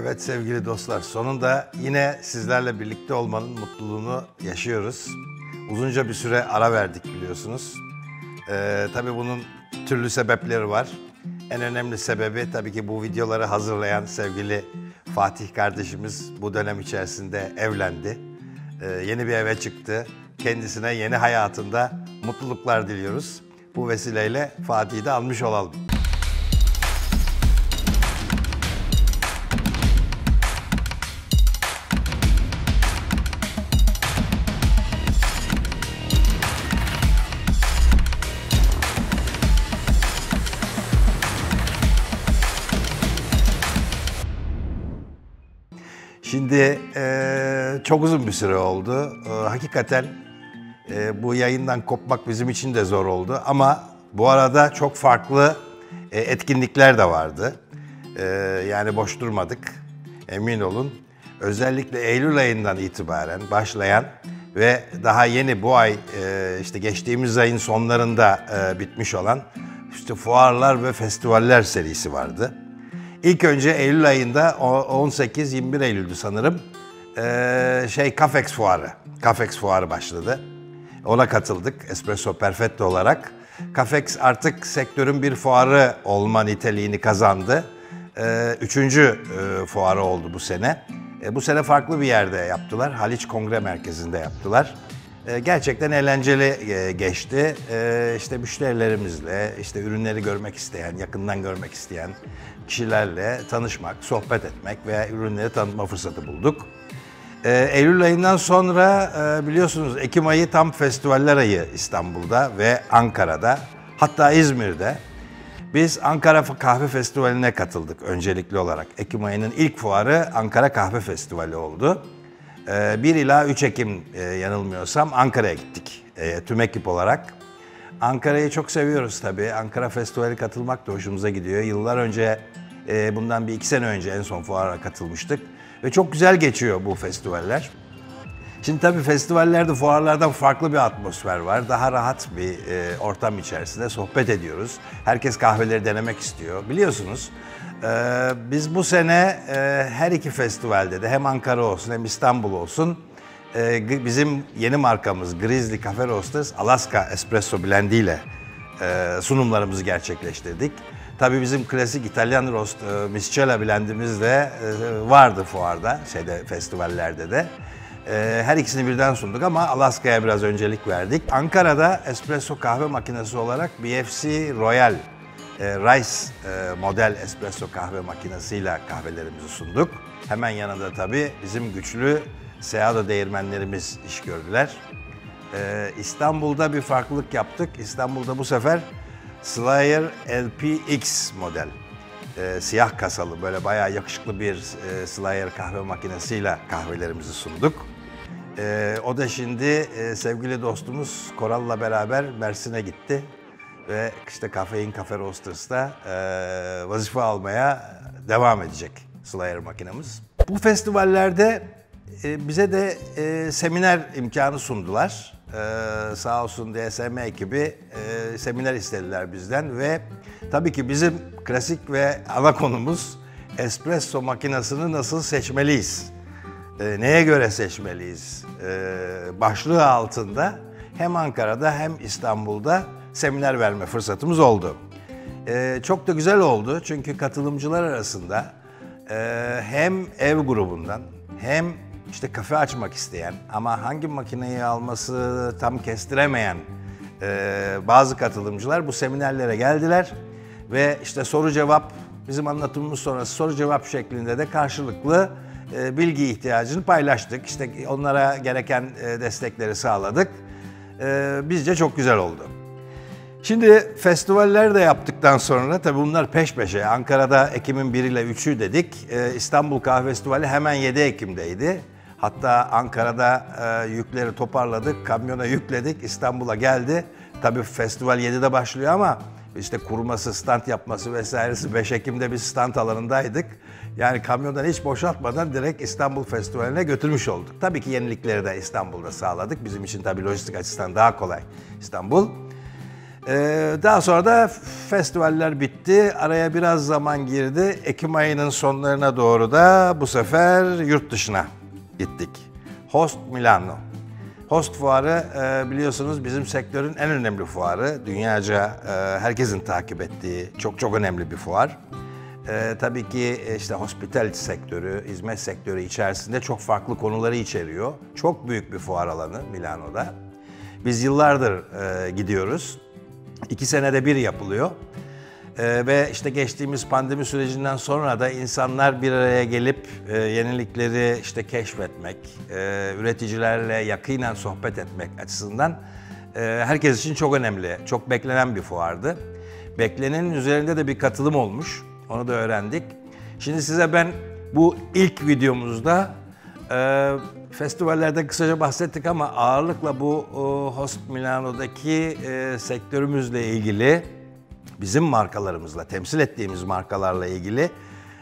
Evet sevgili dostlar, sonunda yine sizlerle birlikte olmanın mutluluğunu yaşıyoruz. Uzunca bir süre ara verdik biliyorsunuz. Ee, tabii bunun türlü sebepleri var. En önemli sebebi tabii ki bu videoları hazırlayan sevgili Fatih kardeşimiz bu dönem içerisinde evlendi. Ee, yeni bir eve çıktı. Kendisine yeni hayatında mutluluklar diliyoruz. Bu vesileyle Fatih'i de almış olalım. Şimdi e, çok uzun bir süre oldu. E, hakikaten e, bu yayından kopmak bizim için de zor oldu. Ama bu arada çok farklı e, etkinlikler de vardı. E, yani boş durmadık, emin olun. Özellikle Eylül ayından itibaren başlayan ve daha yeni bu ay e, işte geçtiğimiz ayın sonlarında e, bitmiş olan işte fuarlar ve festivaller serisi vardı. İlk önce Eylül ayında 18-21 Eylül'dü sanırım. Ee, şey Cafex fuarı. Cafex fuarı başladı. Ona katıldık Espresso Perfetto olarak. Cafex artık sektörün bir fuarı olma niteliğini kazandı. Ee, üçüncü e, fuarı oldu bu sene. E, bu sene farklı bir yerde yaptılar. Haliç Kongre Merkezi'nde yaptılar. E, gerçekten eğlenceli e, geçti. E, işte müşterilerimizle, işte ürünleri görmek isteyen, yakından görmek isteyen kişilerle tanışmak, sohbet etmek veya ürünleri tanıtma fırsatı bulduk. Eylül ayından sonra biliyorsunuz Ekim ayı tam festivaller ayı İstanbul'da ve Ankara'da hatta İzmir'de. Biz Ankara Kahve Festivali'ne katıldık öncelikli olarak. Ekim ayının ilk fuarı Ankara Kahve Festivali oldu. 1 ila 3 Ekim yanılmıyorsam Ankara'ya gittik tüm ekip olarak. Ankara'yı çok seviyoruz tabii. Ankara Festivali katılmak da hoşumuza gidiyor. Yıllar önce, e, bundan bir iki sene önce en son fuara katılmıştık. Ve çok güzel geçiyor bu festivaller. Şimdi tabii festivallerde, fuarlardan farklı bir atmosfer var. Daha rahat bir e, ortam içerisinde sohbet ediyoruz. Herkes kahveleri denemek istiyor. Biliyorsunuz e, biz bu sene e, her iki festivalde de hem Ankara olsun hem İstanbul olsun e, bizim yeni markamız Grizzly Cafe Roasters Alaska Espresso Blend ile e, sunumlarımızı gerçekleştirdik. Tabii bizim klasik İtalyan roast e, Miscela blendimiz de e, vardı fuarda, şeyde festivallerde de. E, her ikisini birden sunduk ama Alaska'ya biraz öncelik verdik. Ankara'da espresso kahve makinesi olarak BFC Royal e, Rice e, model espresso kahve makinesiyle kahvelerimizi sunduk. Hemen yanında tabii bizim güçlü Seado değirmenlerimiz iş gördüler. Ee, İstanbul'da bir farklılık yaptık. İstanbul'da bu sefer Slayer LPX model. Ee, siyah kasalı böyle bayağı yakışıklı bir e, Slayer kahve makinesiyle kahvelerimizi sunduk. Ee, o da şimdi e, sevgili dostumuz Koral'la beraber Mersin'e gitti. Ve işte Kafein Cafe Roasters'ta e, vazife almaya devam edecek Slayer makinemiz. Bu festivallerde e, bize de e, seminer imkanı sundular. E, sağ olsun DSM ekibi e, seminer istediler bizden ve tabii ki bizim klasik ve ana konumuz espresso makinesini nasıl seçmeliyiz? E, neye göre seçmeliyiz? E, başlığı altında hem Ankara'da hem İstanbul'da seminer verme fırsatımız oldu. E, çok da güzel oldu çünkü katılımcılar arasında e, hem ev grubundan hem işte kafe açmak isteyen ama hangi makineyi alması tam kestiremeyen e, bazı katılımcılar bu seminerlere geldiler ve işte soru cevap bizim anlatımımız sonrası soru cevap şeklinde de karşılıklı e, bilgi ihtiyacını paylaştık. İşte onlara gereken e, destekleri sağladık. E, bizce çok güzel oldu. Şimdi festivaller de yaptıktan sonra tabii bunlar peş peşe. Ankara'da Ekim'in 1 ile 3'ü dedik. E, İstanbul Kahve Festivali hemen 7 Ekim'deydi. Hatta Ankara'da e, yükleri toparladık, kamyona yükledik, İstanbul'a geldi. Tabii festival 7'de başlıyor ama işte kurması, stand yapması vesairesi 5 Ekim'de bir stand alanındaydık. Yani kamyondan hiç boşaltmadan direkt İstanbul Festivali'ne götürmüş olduk. Tabii ki yenilikleri de İstanbul'da sağladık. Bizim için tabii lojistik açısından daha kolay İstanbul. Ee, daha sonra da festivaller bitti. Araya biraz zaman girdi. Ekim ayının sonlarına doğru da bu sefer yurt dışına gittik. Host Milano. Host fuarı e, biliyorsunuz bizim sektörün en önemli fuarı. Dünyaca e, herkesin takip ettiği çok çok önemli bir fuar. E, tabii ki işte hospitality sektörü, hizmet sektörü içerisinde çok farklı konuları içeriyor. Çok büyük bir fuar alanı Milano'da. Biz yıllardır gidiyoruz. İki senede bir yapılıyor. Ee, ve işte geçtiğimiz pandemi sürecinden sonra da insanlar bir araya gelip e, yenilikleri işte keşfetmek, e, üreticilerle yakinen sohbet etmek açısından e, herkes için çok önemli, çok beklenen bir fuardı. Beklenenin üzerinde de bir katılım olmuş, onu da öğrendik. Şimdi size ben bu ilk videomuzda e, festivallerde kısaca bahsettik ama ağırlıkla bu e, Host Milano'daki e, sektörümüzle ilgili bizim markalarımızla, temsil ettiğimiz markalarla ilgili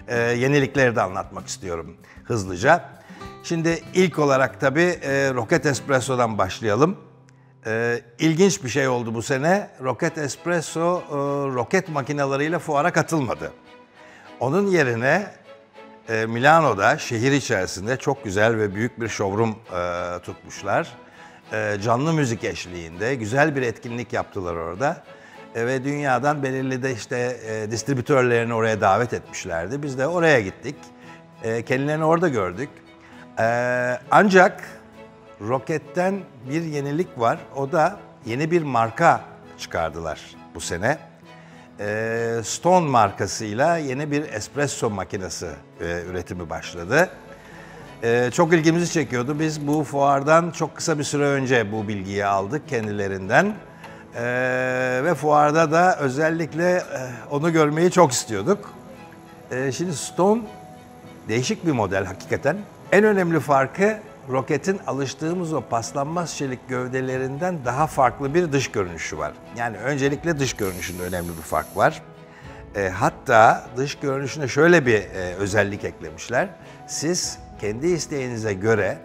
e, yenilikleri de anlatmak istiyorum hızlıca. Şimdi ilk olarak tabii e, Rocket Espresso'dan başlayalım. E, ilginç bir şey oldu bu sene. Rocket Espresso e, roket makinalarıyla fuara katılmadı. Onun yerine e, Milano'da şehir içerisinde çok güzel ve büyük bir showroom e, tutmuşlar. E, canlı müzik eşliğinde güzel bir etkinlik yaptılar orada. Ve dünyadan belirli de işte e, distribütörlerini oraya davet etmişlerdi. Biz de oraya gittik. E, kendilerini orada gördük. E, ancak Roket'ten bir yenilik var. O da yeni bir marka çıkardılar bu sene. E, Stone markasıyla yeni bir espresso makinesi e, üretimi başladı. E, çok ilgimizi çekiyordu. Biz bu fuardan çok kısa bir süre önce bu bilgiyi aldık kendilerinden. Ee, ve fuarda da özellikle e, onu görmeyi çok istiyorduk. Ee, şimdi Stone değişik bir model hakikaten. En önemli farkı roketin alıştığımız o paslanmaz çelik gövdelerinden daha farklı bir dış görünüşü var. Yani öncelikle dış görünüşünde önemli bir fark var. E, hatta dış görünüşüne şöyle bir e, özellik eklemişler. Siz kendi isteğinize göre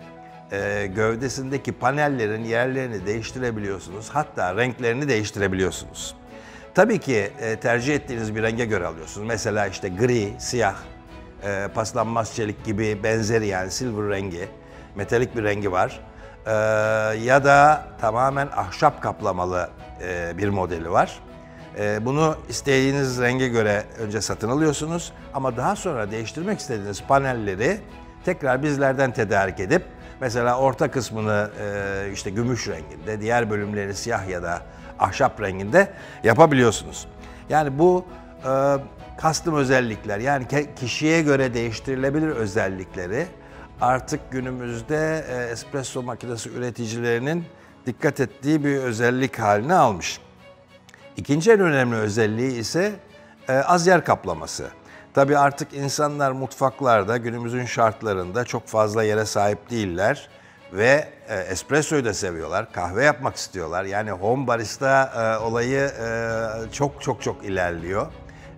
e, gövdesindeki panellerin yerlerini değiştirebiliyorsunuz. Hatta renklerini değiştirebiliyorsunuz. Tabii ki e, tercih ettiğiniz bir renge göre alıyorsunuz. Mesela işte gri, siyah, e, paslanmaz çelik gibi benzeri yani silver rengi, metalik bir rengi var. E, ya da tamamen ahşap kaplamalı e, bir modeli var. E, bunu istediğiniz renge göre önce satın alıyorsunuz ama daha sonra değiştirmek istediğiniz panelleri tekrar bizlerden tedarik edip Mesela orta kısmını e, işte gümüş renginde, diğer bölümleri siyah ya da ahşap renginde yapabiliyorsunuz. Yani bu e, custom özellikler yani kişiye göre değiştirilebilir özellikleri artık günümüzde e, espresso makinesi üreticilerinin dikkat ettiği bir özellik haline almış. İkinci en önemli özelliği ise e, az yer kaplaması. Tabii artık insanlar mutfaklarda günümüzün şartlarında çok fazla yere sahip değiller ve e, espressoyu da seviyorlar, kahve yapmak istiyorlar. Yani home barista e, olayı e, çok çok çok ilerliyor.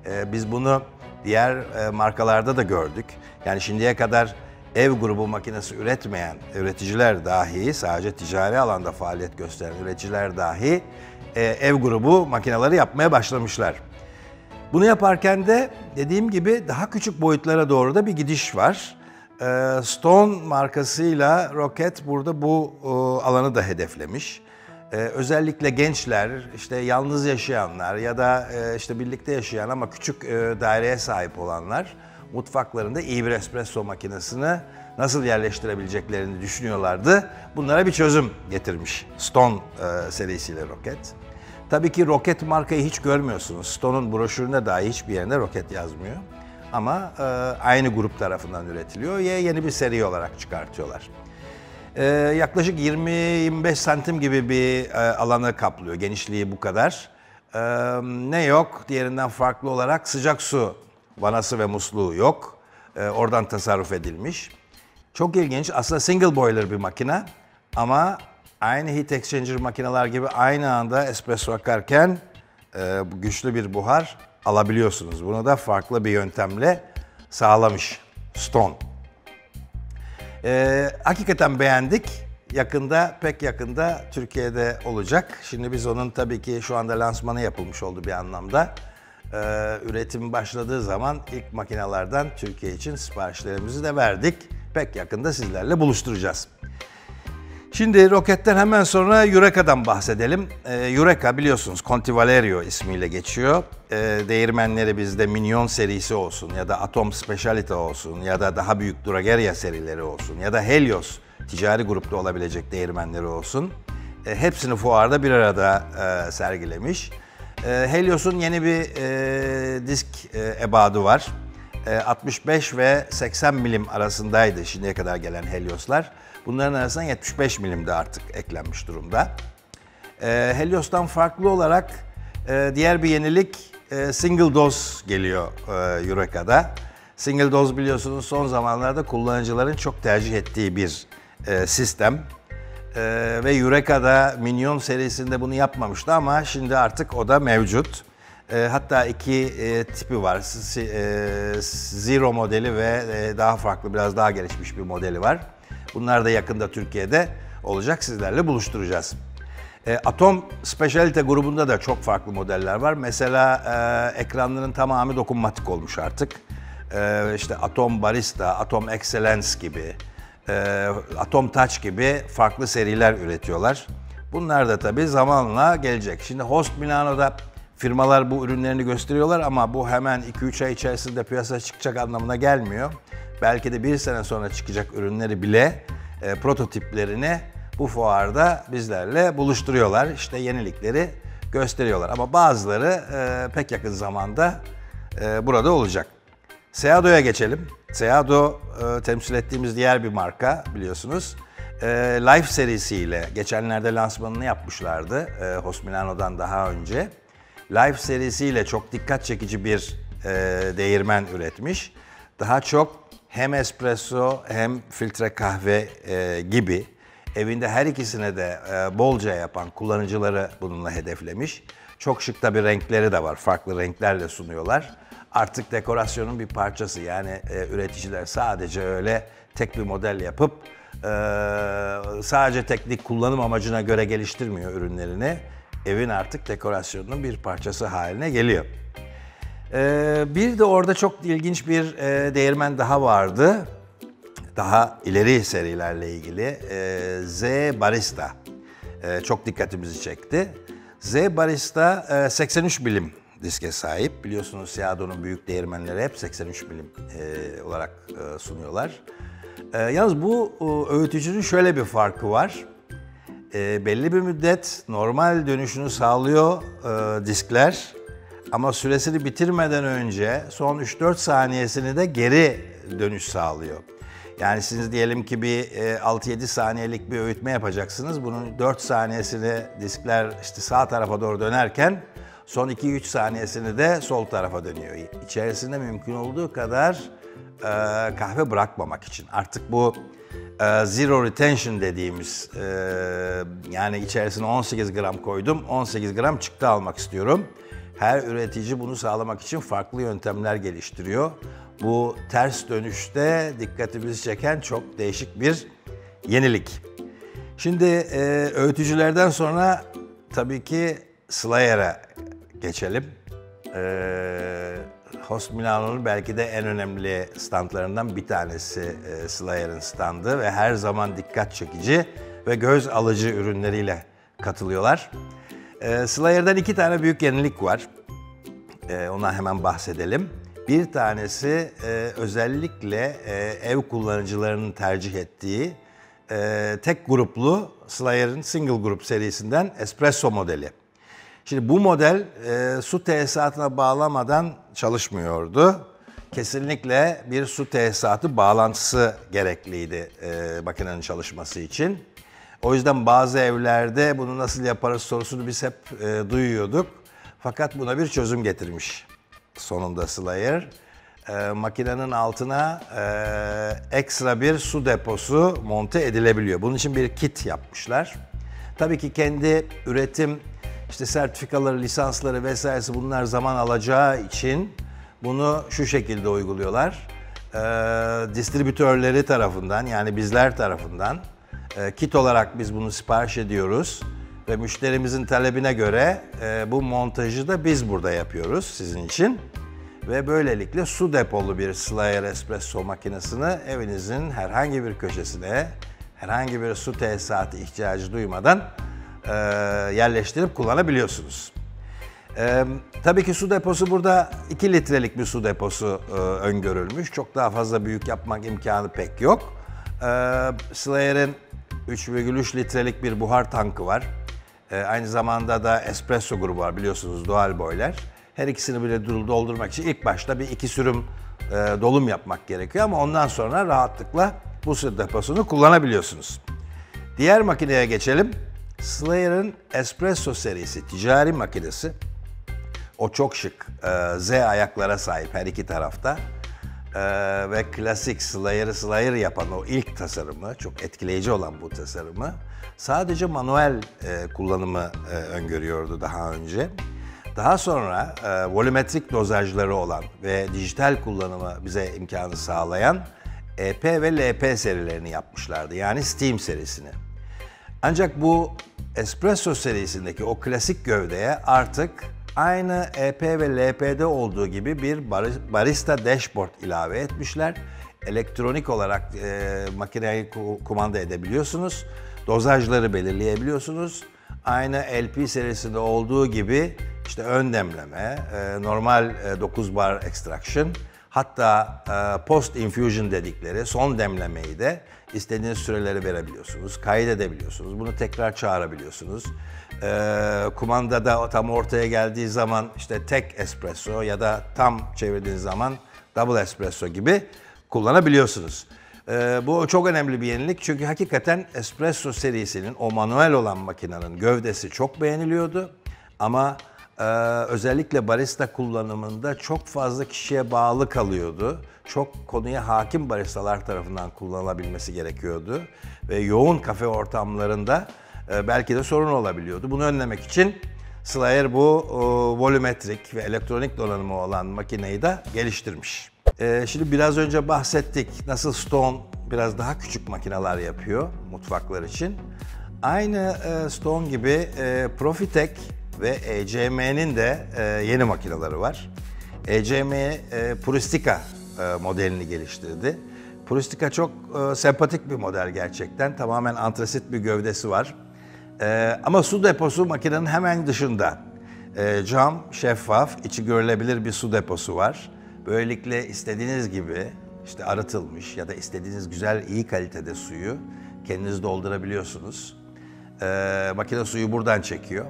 E, biz bunu diğer e, markalarda da gördük. Yani şimdiye kadar ev grubu makinesi üretmeyen üreticiler dahi, sadece ticari alanda faaliyet gösteren üreticiler dahi e, ev grubu makineleri yapmaya başlamışlar. Bunu yaparken de dediğim gibi daha küçük boyutlara doğru da bir gidiş var. Ee, Stone markasıyla Rocket burada bu e, alanı da hedeflemiş. Ee, özellikle gençler, işte yalnız yaşayanlar ya da e, işte birlikte yaşayan ama küçük e, daireye sahip olanlar mutfaklarında iyi bir espresso makinesini nasıl yerleştirebileceklerini düşünüyorlardı. Bunlara bir çözüm getirmiş Stone serisiyle Rocket. Tabii ki roket markayı hiç görmüyorsunuz. Stone'un broşüründe dahi hiçbir yerinde roket yazmıyor. Ama e, aynı grup tarafından üretiliyor. Ya yeni bir seri olarak çıkartıyorlar. E, yaklaşık 20-25 santim gibi bir e, alanı kaplıyor. Genişliği bu kadar. E, ne yok? Diğerinden farklı olarak sıcak su vanası ve musluğu yok. E, oradan tasarruf edilmiş. Çok ilginç. Aslında single boiler bir makine ama aynı heat exchanger makineler gibi aynı anda espresso akarken e, güçlü bir buhar alabiliyorsunuz. Bunu da farklı bir yöntemle sağlamış Stone. E, hakikaten beğendik. yakında, pek yakında Türkiye'de olacak. Şimdi biz onun tabii ki şu anda lansmanı yapılmış oldu bir anlamda. Ee, üretim başladığı zaman ilk makinelerden Türkiye için siparişlerimizi de verdik. Pek yakında sizlerle buluşturacağız. Şimdi roketten hemen sonra Eureka'dan bahsedelim. Ee, Eureka biliyorsunuz Conti Valerio ismiyle geçiyor. Ee, değirmenleri bizde Minion serisi olsun ya da Atom Speciality olsun ya da daha büyük Drageria serileri olsun ya da Helios ticari grupta olabilecek değirmenleri olsun. Ee, hepsini fuarda bir arada e, sergilemiş. Ee, Helios'un yeni bir e, disk e, ebadı var. E, 65 ve 80 milim arasındaydı şimdiye kadar gelen Helios'lar. Bunların arasında 75 milimde artık eklenmiş durumda. E, Helios'tan farklı olarak e, diğer bir yenilik e, single dose geliyor e, Eureka'da. Single dose biliyorsunuz son zamanlarda kullanıcıların çok tercih ettiği bir e, sistem. Ve Eureka'da Minion serisinde bunu yapmamıştı ama şimdi artık o da mevcut. Hatta iki tipi var. Zero modeli ve daha farklı, biraz daha gelişmiş bir modeli var. Bunlar da yakında Türkiye'de olacak. Sizlerle buluşturacağız. E, Atom Speciality grubunda da çok farklı modeller var. Mesela e, ekranların tamamı dokunmatik olmuş artık. E, işte Atom Barista, Atom Excellence gibi, e, Atom Touch gibi farklı seriler üretiyorlar. Bunlar da tabii zamanla gelecek. Şimdi Host Milano'da firmalar bu ürünlerini gösteriyorlar ama bu hemen 2-3 ay içerisinde piyasaya çıkacak anlamına gelmiyor. Belki de bir sene sonra çıkacak ürünleri bile e, prototiplerini bu fuarda bizlerle buluşturuyorlar. İşte yenilikleri gösteriyorlar. Ama bazıları e, pek yakın zamanda e, burada olacak. Seado'ya geçelim. Seado e, temsil ettiğimiz diğer bir marka biliyorsunuz. E, Life serisiyle geçenlerde lansmanını yapmışlardı e, Hos Milano'dan daha önce. Life serisiyle çok dikkat çekici bir e, değirmen üretmiş. Daha çok hem espresso hem filtre kahve e, gibi evinde her ikisine de e, bolca yapan kullanıcıları bununla hedeflemiş. Çok şık da bir renkleri de var. Farklı renklerle sunuyorlar. Artık dekorasyonun bir parçası. Yani e, üreticiler sadece öyle tek bir model yapıp e, sadece teknik kullanım amacına göre geliştirmiyor ürünlerini. Evin artık dekorasyonunun bir parçası haline geliyor. Ee, bir de orada çok ilginç bir e, değirmen daha vardı. Daha ileri serilerle ilgili. Ee, Z Barista. Ee, çok dikkatimizi çekti. Z Barista e, 83 milim diske sahip. Biliyorsunuz Seado'nun büyük değirmenleri hep 83 milim e, olarak e, sunuyorlar. E, yalnız bu e, öğütücünün şöyle bir farkı var. E, belli bir müddet normal dönüşünü sağlıyor e, diskler. Ama süresini bitirmeden önce son 3-4 saniyesini de geri dönüş sağlıyor. Yani siz diyelim ki bir e, 6-7 saniyelik bir öğütme yapacaksınız. Bunun 4 saniyesini diskler işte sağ tarafa doğru dönerken son 2-3 saniyesini de sol tarafa dönüyor. İçerisinde mümkün olduğu kadar e, kahve bırakmamak için. Artık bu e, zero retention dediğimiz e, yani içerisine 18 gram koydum 18 gram çıktı almak istiyorum. Her üretici bunu sağlamak için farklı yöntemler geliştiriyor. Bu ters dönüşte dikkatimizi çeken çok değişik bir yenilik. Şimdi e, öğütücülerden sonra tabii ki Slayer'a geçelim. E, Host Milano'nun belki de en önemli standlarından bir tanesi e, Slayer'ın standı ve her zaman dikkat çekici ve göz alıcı ürünleriyle katılıyorlar. E, Slayer'den iki tane büyük yenilik var. E, ona hemen bahsedelim. Bir tanesi e, özellikle e, ev kullanıcılarının tercih ettiği e, tek gruplu Slayer'ın single grup serisinden espresso modeli. Şimdi bu model e, su tesisatına bağlamadan çalışmıyordu. Kesinlikle bir su tesisatı bağlantısı gerekliydi e, makinenin çalışması için. O yüzden bazı evlerde bunu nasıl yaparız sorusunu biz hep e, duyuyorduk. Fakat buna bir çözüm getirmiş sonunda Slayer. E, makinenin altına e, ekstra bir su deposu monte edilebiliyor. Bunun için bir kit yapmışlar. Tabii ki kendi üretim işte sertifikaları, lisansları vesairesi bunlar zaman alacağı için bunu şu şekilde uyguluyorlar. E, distribütörleri tarafından yani bizler tarafından E, kit olarak biz bunu sipariş ediyoruz ve müşterimizin talebine göre e, bu montajı da biz burada yapıyoruz sizin için. Ve böylelikle su depolu bir Slayer Espresso makinesini evinizin herhangi bir köşesine herhangi bir su tesisatı ihtiyacı duymadan e, yerleştirip kullanabiliyorsunuz. Ee, tabii ki su deposu burada 2 litrelik bir su deposu e, öngörülmüş. Çok daha fazla büyük yapmak imkanı pek yok. Ee, Slayer'in 3,3 litrelik bir buhar tankı var. Ee, aynı zamanda da espresso grubu var biliyorsunuz doğal boiler. Her ikisini bile doldurmak için ilk başta bir iki sürüm e, dolum yapmak gerekiyor ama ondan sonra rahatlıkla bu su deposunu kullanabiliyorsunuz. Diğer makineye geçelim. Slayer'ın Espresso serisi ticari makinesi. O çok şık. e, Z ayaklara sahip her iki tarafta. E, ve klasik Slayer'ı Slayer yapan o ilk tasarımı, çok etkileyici olan bu tasarımı sadece manuel e, kullanımı e, öngörüyordu daha önce. Daha sonra e, volumetrik dozajları olan ve dijital kullanımı bize imkanı sağlayan EP ve LP serilerini yapmışlardı. Yani Steam serisini. Ancak bu Espresso serisindeki o klasik gövdeye artık aynı EP ve LP'de olduğu gibi bir bari- barista dashboard ilave etmişler. Elektronik olarak e, makineyi ku- kumanda edebiliyorsunuz. Dozajları belirleyebiliyorsunuz. Aynı LP serisinde olduğu gibi işte ön demleme, e, normal e, 9 bar extraction, Hatta e, post infusion dedikleri son demlemeyi de istediğiniz süreleri verebiliyorsunuz, kaydedebiliyorsunuz. Bunu tekrar çağırabiliyorsunuz. E, kumandada tam ortaya geldiği zaman işte tek espresso ya da tam çevirdiğiniz zaman double espresso gibi kullanabiliyorsunuz. E, bu çok önemli bir yenilik çünkü hakikaten espresso serisinin o manuel olan makinenin gövdesi çok beğeniliyordu. Ama ee, özellikle barista kullanımında çok fazla kişiye bağlı kalıyordu. Çok konuya hakim baristalar tarafından kullanılabilmesi gerekiyordu. Ve yoğun kafe ortamlarında e, belki de sorun olabiliyordu. Bunu önlemek için Slayer bu e, volumetrik ve elektronik donanımı olan makineyi de geliştirmiş. E, şimdi biraz önce bahsettik nasıl Stone biraz daha küçük makineler yapıyor mutfaklar için. Aynı e, Stone gibi e, Profitec ve ECM'nin de e, yeni makineleri var. ECM e, Puristica e, modelini geliştirdi. Puristica çok e, sempatik bir model gerçekten. Tamamen antrasit bir gövdesi var. E, ama su deposu makinenin hemen dışında. E, cam, şeffaf, içi görülebilir bir su deposu var. Böylelikle istediğiniz gibi işte arıtılmış ya da istediğiniz güzel, iyi kalitede suyu kendiniz doldurabiliyorsunuz. E, makine suyu buradan çekiyor.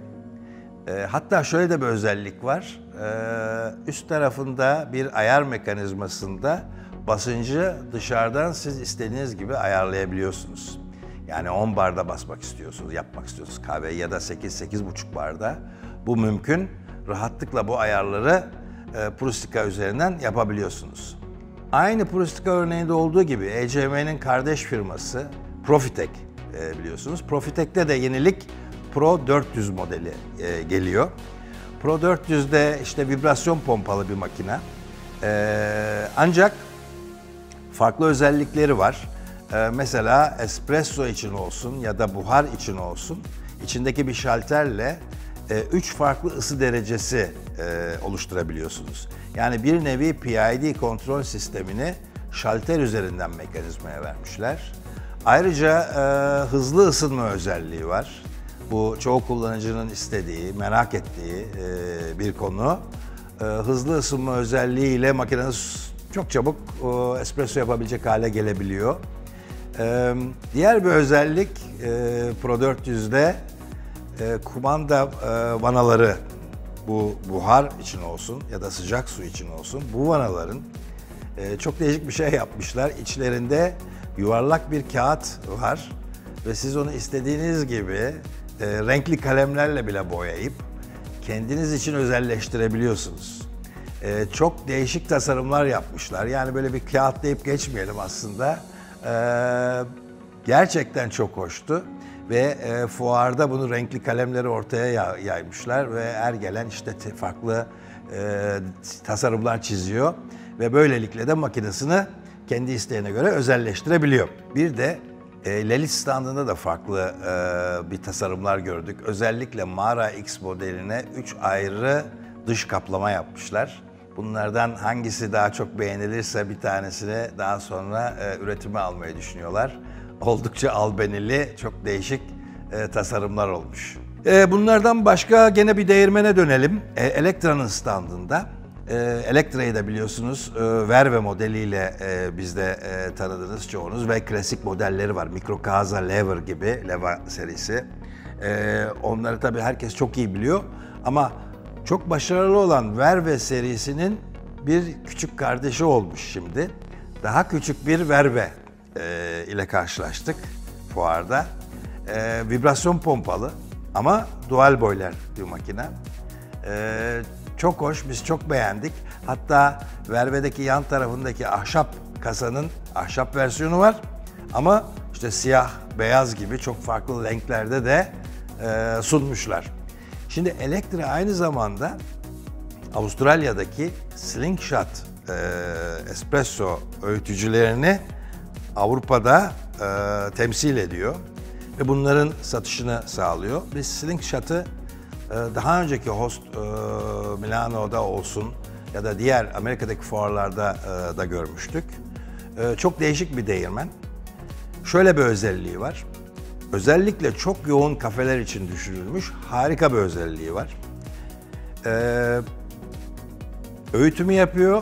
E, hatta şöyle de bir özellik var. E, üst tarafında bir ayar mekanizmasında basıncı dışarıdan siz istediğiniz gibi ayarlayabiliyorsunuz. Yani 10 barda basmak istiyorsunuz, yapmak istiyorsunuz kahve ya da 8-8,5 barda. Bu mümkün. Rahatlıkla bu ayarları e, Prustika üzerinden yapabiliyorsunuz. Aynı Prustika örneğinde olduğu gibi ECM'nin kardeş firması Profitec e, biliyorsunuz. Profitec'te de yenilik Pro 400 modeli e, geliyor. Pro 400'de işte vibrasyon pompalı bir makine. E, ancak farklı özellikleri var. E, mesela espresso için olsun ya da buhar için olsun içindeki bir şalterle 3 e, farklı ısı derecesi e, oluşturabiliyorsunuz. Yani bir nevi PID kontrol sistemini şalter üzerinden mekanizmaya vermişler. Ayrıca e, hızlı ısınma özelliği var. Bu çoğu kullanıcının istediği, merak ettiği e, bir konu. E, hızlı ısınma özelliğiyle makineniz çok çabuk e, espresso yapabilecek hale gelebiliyor. E, diğer bir özellik e, Pro 400'de e, kumanda e, vanaları bu buhar için olsun ya da sıcak su için olsun bu vanaların e, çok değişik bir şey yapmışlar. İçlerinde yuvarlak bir kağıt var ve siz onu istediğiniz gibi e, renkli kalemlerle bile boyayıp kendiniz için özelleştirebiliyorsunuz. E, çok değişik tasarımlar yapmışlar. Yani böyle bir kağıtlayıp geçmeyelim aslında. E, gerçekten çok hoştu ve e, fuarda bunu renkli kalemleri ortaya yaymışlar ve her gelen işte farklı e, tasarımlar çiziyor ve böylelikle de makinesini kendi isteğine göre özelleştirebiliyor. Bir de E, Lelit standında da farklı e, bir tasarımlar gördük. Özellikle Mara X modeline 3 ayrı dış kaplama yapmışlar. Bunlardan hangisi daha çok beğenilirse bir tanesini daha sonra e, üretime almayı düşünüyorlar. Oldukça albenili, çok değişik e, tasarımlar olmuş. E, bunlardan başka gene bir değirmene dönelim. E, Elektra'nın standında. E, Elektra'yı da biliyorsunuz e, Verve modeliyle e, bizde e, tanıdınız çoğunuz ve klasik modelleri var. Microkaza Lever gibi, Leva serisi. E, onları tabii herkes çok iyi biliyor ama çok başarılı olan Verve serisinin bir küçük kardeşi olmuş şimdi. Daha küçük bir Verve e, ile karşılaştık fuarda. E, vibrasyon pompalı ama dual boiler bir makine. E, çok hoş, biz çok beğendik. Hatta Verve'deki yan tarafındaki ahşap kasanın ahşap versiyonu var. Ama işte siyah, beyaz gibi çok farklı renklerde de e, sunmuşlar. Şimdi Elektra aynı zamanda Avustralya'daki Slingshot e, espresso öğütücülerini Avrupa'da e, temsil ediyor ve bunların satışını sağlıyor. Biz Slingshot'ı daha önceki host e, Milano'da olsun ya da diğer Amerika'daki fuarlarda e, da görmüştük. E, çok değişik bir değirmen. Şöyle bir özelliği var. Özellikle çok yoğun kafeler için düşünülmüş harika bir özelliği var. Ee, öğütümü yapıyor.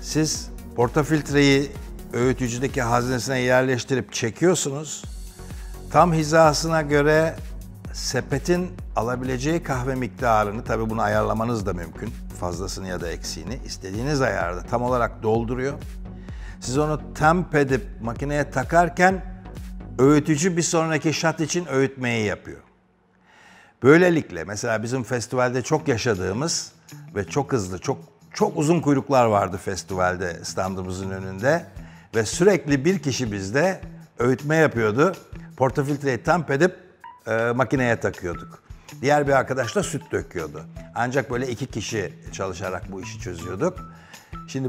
Siz portafiltreyi öğütücüdeki haznesine yerleştirip çekiyorsunuz. Tam hizasına göre sepetin alabileceği kahve miktarını, tabi bunu ayarlamanız da mümkün. Fazlasını ya da eksiğini istediğiniz ayarda tam olarak dolduruyor. Siz onu temp edip makineye takarken öğütücü bir sonraki şat için öğütmeyi yapıyor. Böylelikle mesela bizim festivalde çok yaşadığımız ve çok hızlı, çok çok uzun kuyruklar vardı festivalde standımızın önünde ve sürekli bir kişi bizde öğütme yapıyordu. Portafiltreyi temp edip e, makineye takıyorduk. Diğer bir arkadaş da süt döküyordu. Ancak böyle iki kişi çalışarak bu işi çözüyorduk. Şimdi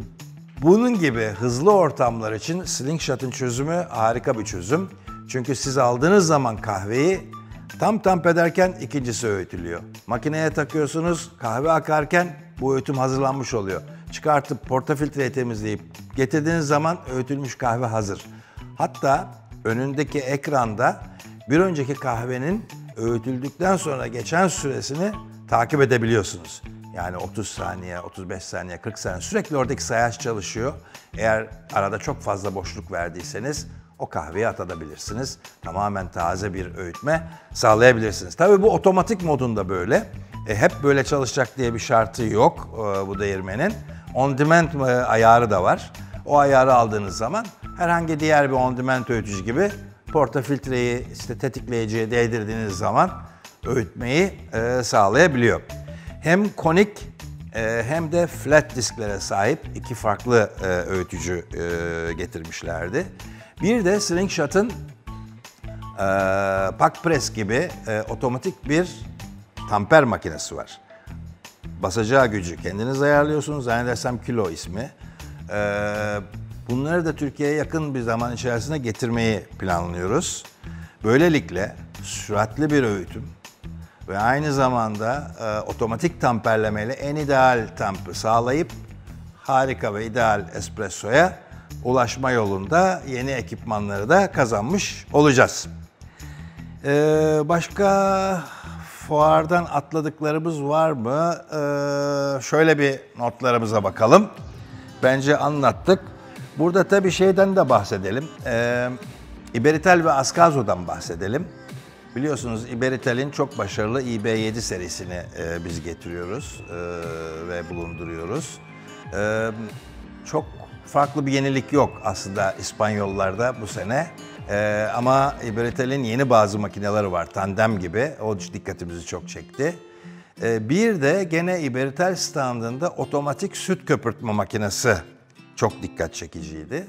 bunun gibi hızlı ortamlar için Slingshot'ın çözümü harika bir çözüm. Çünkü siz aldığınız zaman kahveyi tam tam ederken ikincisi öğütülüyor. Makineye takıyorsunuz, kahve akarken bu öğütüm hazırlanmış oluyor. Çıkartıp portafiltreyi temizleyip getirdiğiniz zaman öğütülmüş kahve hazır. Hatta önündeki ekranda bir önceki kahvenin öğütüldükten sonra geçen süresini takip edebiliyorsunuz. Yani 30 saniye, 35 saniye, 40 saniye sürekli oradaki sayaç çalışıyor. Eğer arada çok fazla boşluk verdiyseniz o kahveyi atabilirsiniz. Tamamen taze bir öğütme sağlayabilirsiniz. Tabii bu otomatik modunda böyle. E, hep böyle çalışacak diye bir şartı yok e, bu değirmenin. On demand e, ayarı da var. O ayarı aldığınız zaman herhangi diğer bir on demand öğütücü gibi portafiltreyi işte tetikleyiciye değdirdiğiniz zaman öğütmeyi e, sağlayabiliyor. Hem konik e, hem de flat disklere sahip iki farklı e, öğütücü e, getirmişlerdi. Bir de Slingshot'ın e, Pack Press gibi e, otomatik bir tamper makinesi var. Basacağı gücü kendiniz ayarlıyorsunuz. Zannedersem kilo ismi. E, bunları da Türkiye'ye yakın bir zaman içerisinde getirmeyi planlıyoruz. Böylelikle süratli bir öğütüm ve aynı zamanda e, otomatik tamperlemeyle en ideal tampı sağlayıp harika ve ideal espressoya ulaşma yolunda yeni ekipmanları da kazanmış olacağız. Ee, başka fuardan atladıklarımız var mı? Ee, şöyle bir notlarımıza bakalım. Bence anlattık. Burada tabii şeyden de bahsedelim. Ee, İberitel ve Askazo'dan bahsedelim. Biliyorsunuz İberitel'in çok başarılı IB7 serisini e, biz getiriyoruz e, ve bulunduruyoruz. E, çok farklı bir yenilik yok aslında İspanyollarda bu sene. Ee, ama Iberitel'in yeni bazı makineleri var, tandem gibi. O dikkatimizi çok çekti. Ee, bir de gene Iberitel standında otomatik süt köpürtme makinesi çok dikkat çekiciydi.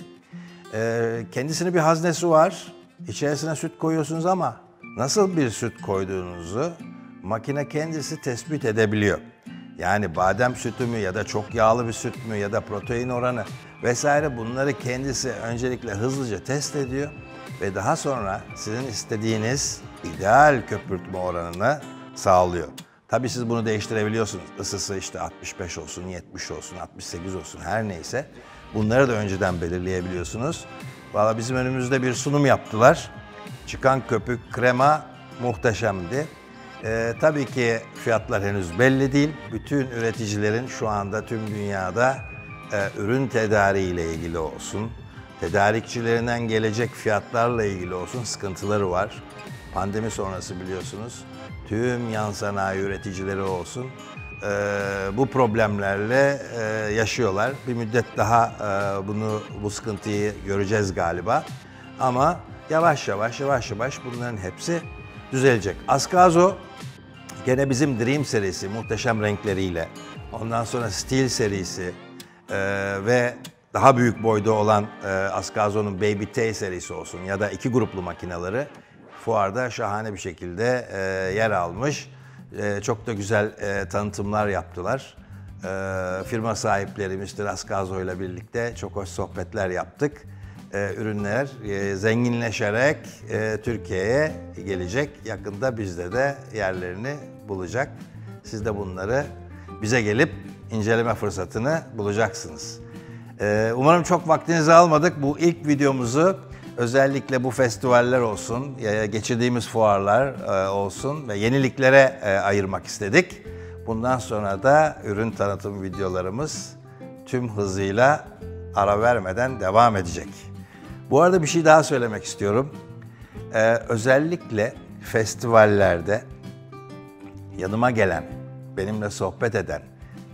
Ee, kendisinin bir haznesi var. İçerisine süt koyuyorsunuz ama nasıl bir süt koyduğunuzu makine kendisi tespit edebiliyor. Yani badem sütü mü ya da çok yağlı bir süt mü ya da protein oranı vesaire bunları kendisi öncelikle hızlıca test ediyor ve daha sonra sizin istediğiniz ideal köpürtme oranını sağlıyor. Tabii siz bunu değiştirebiliyorsunuz. Isısı işte 65 olsun, 70 olsun, 68 olsun her neyse. Bunları da önceden belirleyebiliyorsunuz. Valla bizim önümüzde bir sunum yaptılar. Çıkan köpük, krema muhteşemdi. Ee, tabii ki fiyatlar henüz belli değil. Bütün üreticilerin şu anda tüm dünyada e, ürün tedariği ile ilgili olsun, tedarikçilerinden gelecek fiyatlarla ilgili olsun sıkıntıları var. Pandemi sonrası biliyorsunuz tüm yan sanayi üreticileri olsun e, bu problemlerle e, yaşıyorlar. Bir müddet daha e, bunu bu sıkıntıyı göreceğiz galiba. Ama yavaş yavaş yavaş yavaş bunların hepsi düzelecek. Askazo gene bizim Dream serisi muhteşem renkleriyle. Ondan sonra Steel serisi e, ve daha büyük boyda olan e, Askazo'nun Baby T serisi olsun ya da iki gruplu makineleri fuarda şahane bir şekilde e, yer almış. E, çok da güzel e, tanıtımlar yaptılar. E, firma sahipleri Mr. Askazo ile birlikte çok hoş sohbetler yaptık. E, ürünler e, zenginleşerek e, Türkiye'ye gelecek. Yakında bizde de yerlerini bulacak. Siz de bunları bize gelip inceleme fırsatını bulacaksınız. Umarım çok vaktinizi almadık. Bu ilk videomuzu özellikle bu festivaller olsun, geçirdiğimiz fuarlar e, olsun ve yeniliklere e, ayırmak istedik. Bundan sonra da ürün tanıtım videolarımız tüm hızıyla ara vermeden devam edecek. Bu arada bir şey daha söylemek istiyorum. Ee, özellikle festivallerde yanıma gelen, benimle sohbet eden,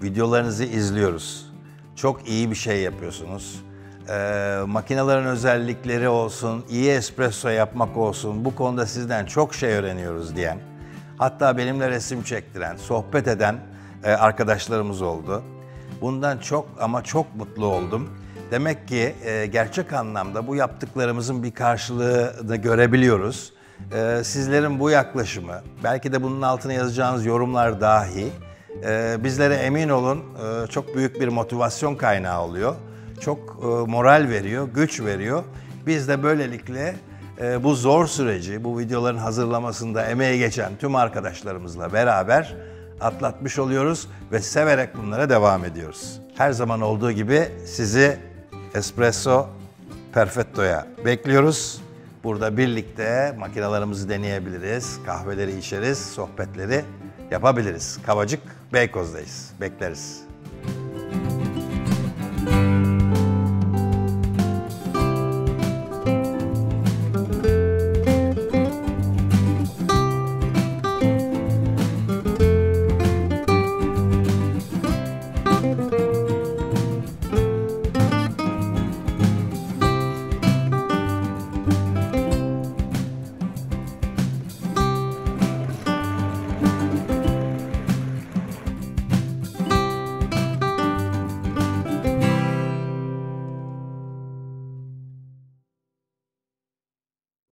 videolarınızı izliyoruz. Çok iyi bir şey yapıyorsunuz. Ee, makinelerin özellikleri olsun, iyi espresso yapmak olsun, bu konuda sizden çok şey öğreniyoruz diyen, hatta benimle resim çektiren, sohbet eden e, arkadaşlarımız oldu. Bundan çok ama çok mutlu oldum. Demek ki e, gerçek anlamda bu yaptıklarımızın bir karşılığını görebiliyoruz. E, sizlerin bu yaklaşımı, belki de bunun altına yazacağınız yorumlar dahi e, bizlere emin olun e, çok büyük bir motivasyon kaynağı oluyor. Çok e, moral veriyor, güç veriyor. Biz de böylelikle e, bu zor süreci, bu videoların hazırlamasında emeği geçen tüm arkadaşlarımızla beraber atlatmış oluyoruz ve severek bunlara devam ediyoruz. Her zaman olduğu gibi sizi Espresso Perfetto'ya bekliyoruz. Burada birlikte makinalarımızı deneyebiliriz, kahveleri içeriz, sohbetleri yapabiliriz. Kavacık Beykoz'dayız. Bekleriz.